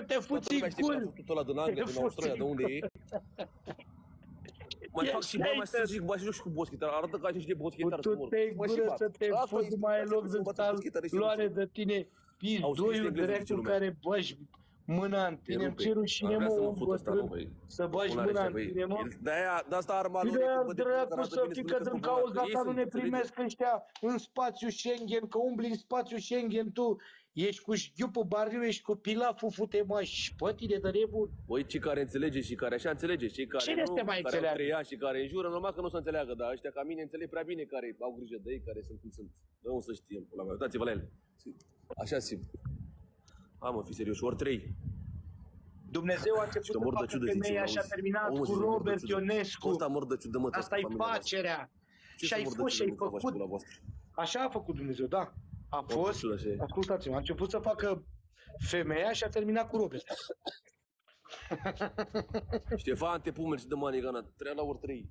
te Toată fuți lumea în știe că a cul. făcut ăla din Anglia, Te din Australia, fuți de unde e. Mai Ești fac și bani, mai hater. să zic, bă, și joc și cu boschetar. Arată că ai și de boschetar să Tu mor. te Mă, și gură bat. să te Asta fuzi, este, mai e asta loc este, de bă, stal boschetar și luare nu de tine. Auzi, Pizdoiul este engleză, dreptul zice lumea. care bagi mâna în tine, îmi cer rușine, Ar vrea mă, să mă om fut ăsta, nu, bătrân, băi. să bagi Pula mâna ăștia, în băi. tine, mă. El- De-aia, de asta arma lui Bine, e, bă, de dracu arată să bine, fii spune că că din sunt cauza bolnavi. Ei ta nu sunt, ne înțelegi? primesc ăștia în spațiu Schengen, că umbli în spațiu Schengen tu. Ești cu șghiupul bariu, ești cu pilaful, fute mă, și pe tine de nebun. Băi, cei care înțelege și care așa înțelege, cei care Cine nu, să te mai care au înțeleagă? trei ani și care înjură, normal că nu o să înțeleagă, dar ăștia ca mine înțeleg prea bine care au grijă de ei, care sunt cum sunt. Nu să știm, pula mea, uitați-vă la ele. Așa simt. Hai mă, fi serios, ori trei. Dumnezeu a început Și să că mor de facă ciudă, zice, femeia și a auzi. terminat Auzi, cu zice, mor de Robert ciudă. Ionescu. Ăsta mor de ciudă, mă, Asta e familia noastră. facerea. Ce Și să ai mor de fost și ciudă, ai mă, că faci făcut. pula voastră? Așa a făcut Dumnezeu, da. A Mor de fost, ciudă, așa e. ascultați-mă, a început să facă femeia și a terminat cu Robert. Ștefan, te pumeri și de mani, gana, trei la ori trei.